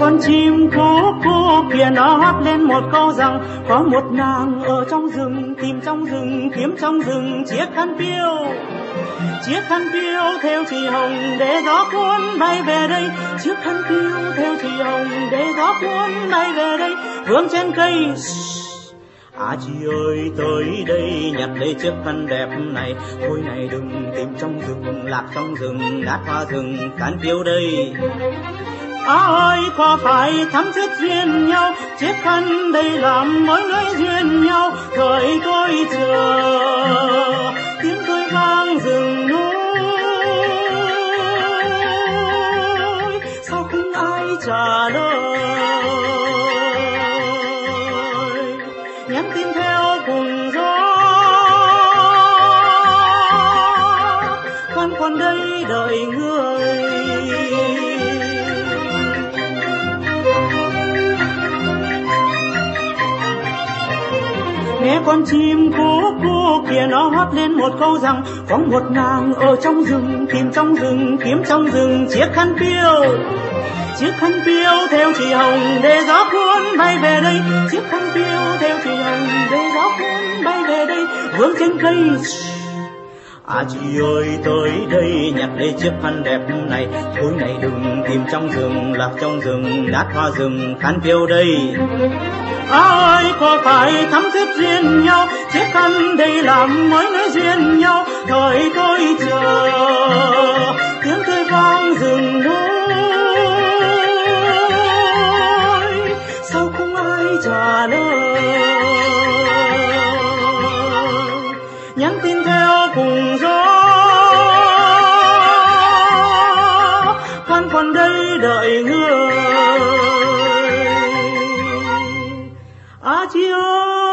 con chim cú cú kia nó hót lên một câu rằng, có một nàng ở trong rừng, tìm trong rừng, kiếm trong rừng, chiếc khăn piêu chiếc khăn piêu theo chị hồng để gió cuốn bay về đây. Chiếc khăn piêu theo chị hồng để gió cuốn bay về đây vương trên cây. À chị ơi, tới đây nhặt lấy chiếc khăn đẹp này, Thôi này đừng tìm trong rừng, lạc trong rừng ngát hoa rừng, khăn tiêu đây ai có phải thắm thiết duyên nhau? Chiếc khăn đây làm mối người duyên nhau. Thời tôi chờ, tiếng tôi vang rừng núi. Sao không ai trả lời? Nhắn tin theo cùng gió. Con còn đây đợi người. Nghe con chim cú cú kia nó hót lên một câu rằng, có một nàng ở trong rừng, tìm trong rừng, kiếm trong rừng, chiếc khăn piêu. Chiếc khăn piêu theo chị hồng, để gió cuốn bay về đây. Chiếc khăn piêu theo chị hồng, để gió cuốn bay về đây. Vướng trên cây À chị ơi, tới đây nhặt lấy chiếc khăn đẹp này. Thôi này đừng tìm trong rừng, lạc trong rừng, đát hoa rừng khăn kêu đây. Ai có phải thắm thiết duyên nhau, chiếc khăn đây làm mới nói duyên nhau. Thời tôi chờ con còn đây đợi người. À chi ơi